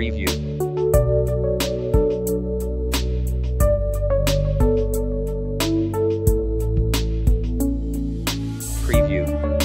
Preview. Preview.